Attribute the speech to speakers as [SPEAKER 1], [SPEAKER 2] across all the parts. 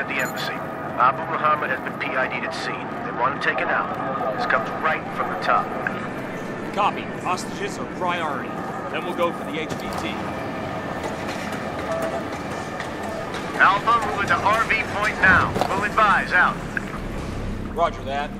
[SPEAKER 1] at the embassy. Abu Muhammad has been PID'd at sea. They want him taken out. This comes right from the top.
[SPEAKER 2] Copy. Hostages are priority. Then we'll go for the HVT.
[SPEAKER 1] Alpha, moving to RV point now. We'll advise, out.
[SPEAKER 2] Roger that.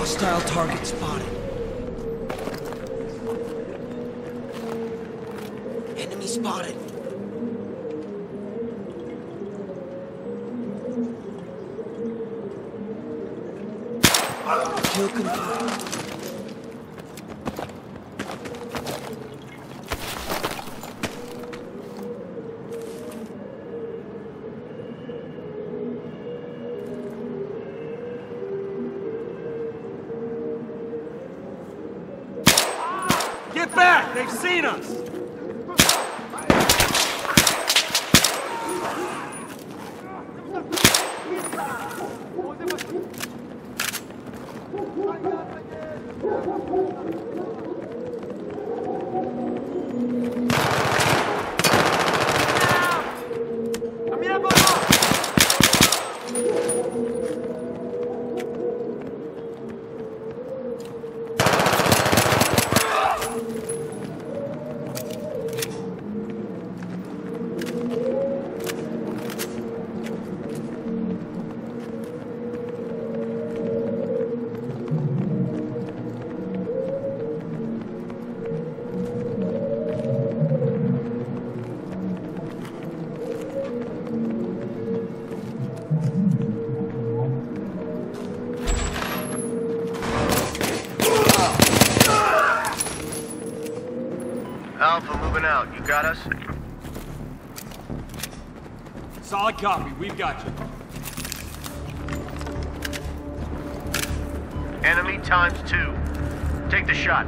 [SPEAKER 3] Hostile target spotted. Enemy spotted. Kill confirmed.
[SPEAKER 2] Back! They've seen us!
[SPEAKER 1] Got us?
[SPEAKER 2] Solid copy. We've got you.
[SPEAKER 1] Enemy times two. Take the shot.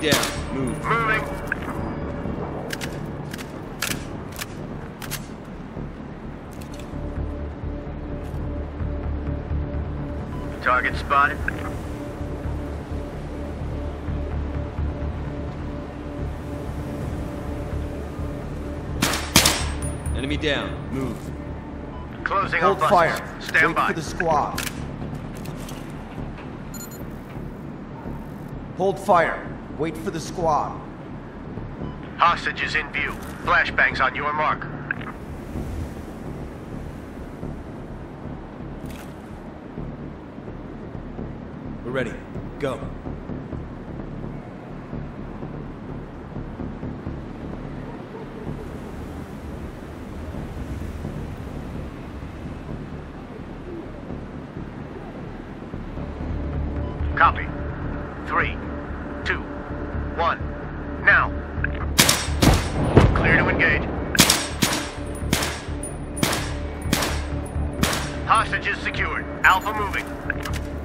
[SPEAKER 4] Down. Move.
[SPEAKER 1] Moving. Target spotted.
[SPEAKER 4] Enemy down. Move.
[SPEAKER 1] Closing
[SPEAKER 3] Hold
[SPEAKER 1] on
[SPEAKER 3] fire.
[SPEAKER 1] buses. Stand
[SPEAKER 3] Wait
[SPEAKER 1] by.
[SPEAKER 3] for the squad. Hold fire. Wait for the squad.
[SPEAKER 1] Hostages in view. Flashbangs on your mark.
[SPEAKER 4] We're ready. Go.
[SPEAKER 1] Copy. Three, one. Now. Clear to engage. Hostages secured. Alpha moving.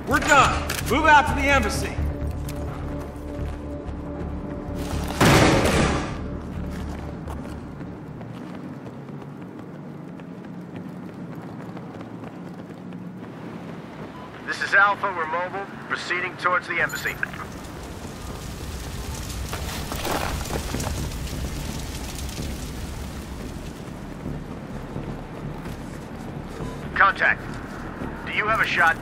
[SPEAKER 2] We're done. Move out to the embassy.
[SPEAKER 1] This is Alpha. We're mobile. Proceeding towards the embassy. Contact. Do you have a shot?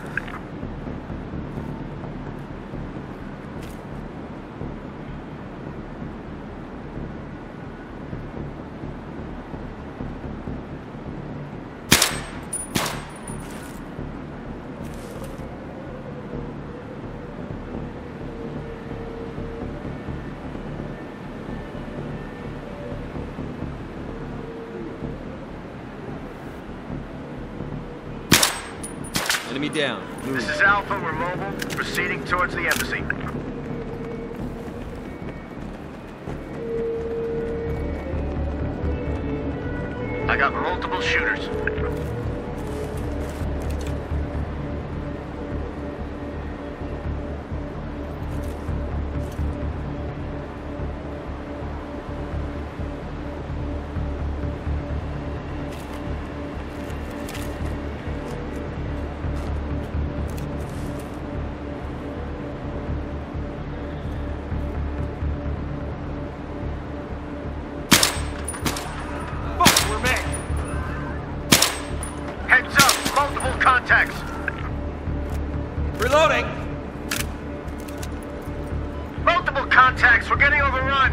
[SPEAKER 4] Enemy down. Move.
[SPEAKER 1] This is Alpha. We're mobile. Proceeding towards the embassy. I got multiple shooters.
[SPEAKER 2] Reloading!
[SPEAKER 1] Multiple contacts! We're getting overrun!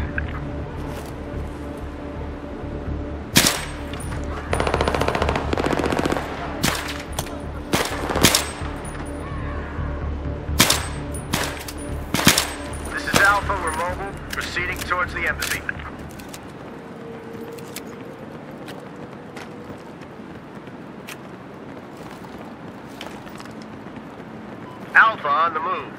[SPEAKER 1] This is Alpha. We're mobile. Proceeding towards the embassy. Alpha on the move.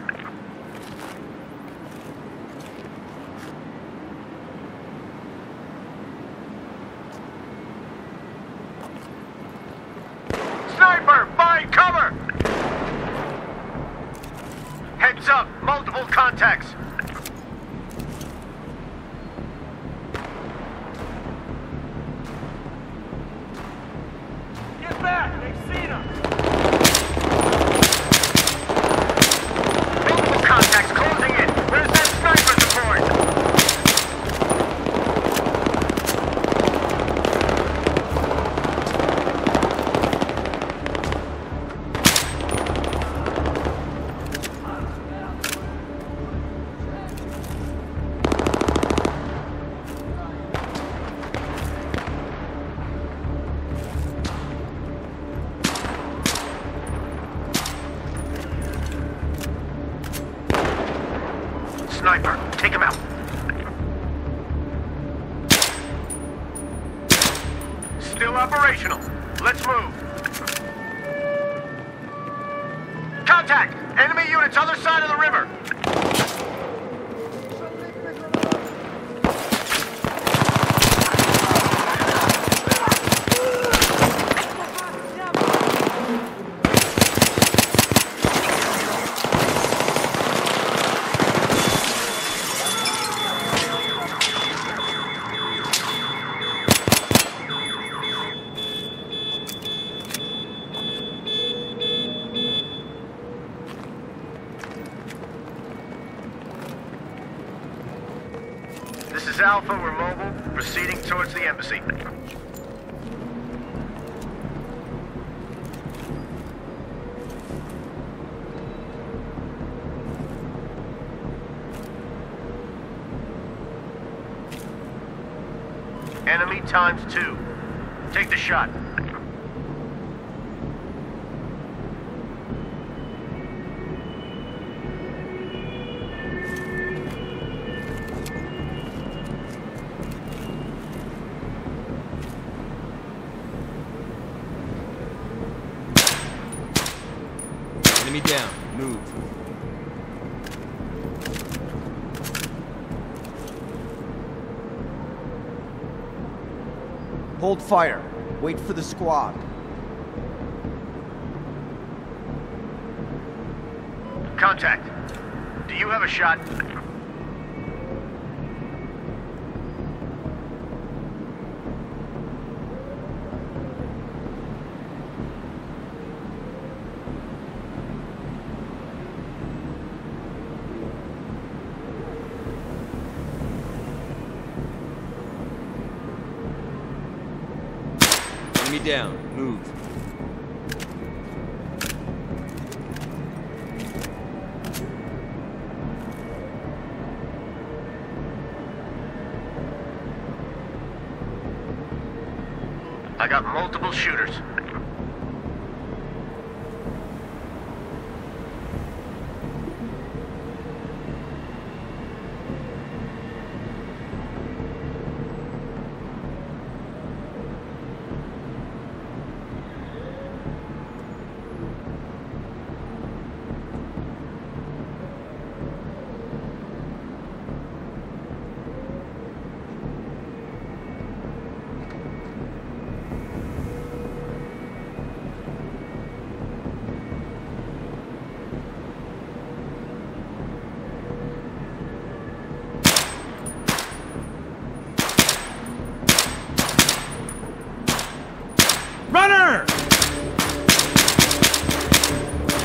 [SPEAKER 1] Sniper! Find cover! Heads up! Multiple contacts!
[SPEAKER 2] Get back! They've seen us!
[SPEAKER 1] Contact! Enemy units other side of the river. This Alpha. We're mobile. Proceeding towards the embassy. Enemy times two. Take the shot.
[SPEAKER 4] Enemy down. Move.
[SPEAKER 3] Hold fire. Wait for the squad.
[SPEAKER 1] Contact. Do you have a shot?
[SPEAKER 4] Down. Move.
[SPEAKER 1] I got multiple shooters.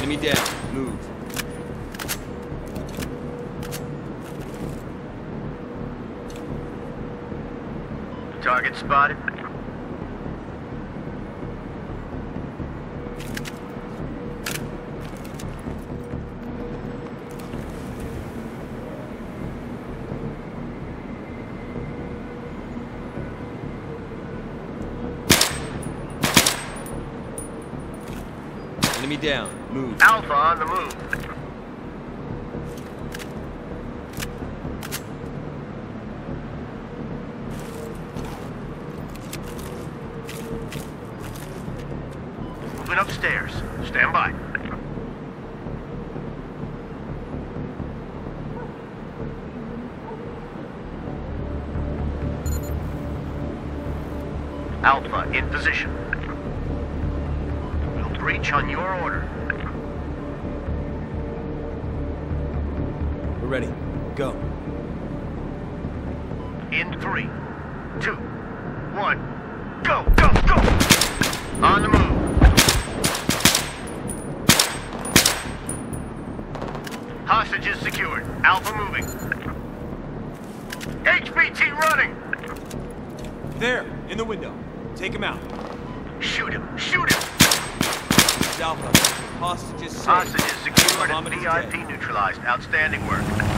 [SPEAKER 4] Enemy down. Move.
[SPEAKER 1] Target spotted.
[SPEAKER 4] Enemy down. Move.
[SPEAKER 1] Alpha on the move. Moving upstairs. Stand by. Alpha in position. We'll breach on your order.
[SPEAKER 4] Ready. Go.
[SPEAKER 1] In three, two, one, go, go, go! On the move. Hostages secured. Alpha moving. HVT running.
[SPEAKER 2] There, in the window. Take him out.
[SPEAKER 1] Shoot him. Shoot him.
[SPEAKER 4] It's Alpha. Hostages.
[SPEAKER 1] Hostages secured and VIP neutralized. Outstanding work.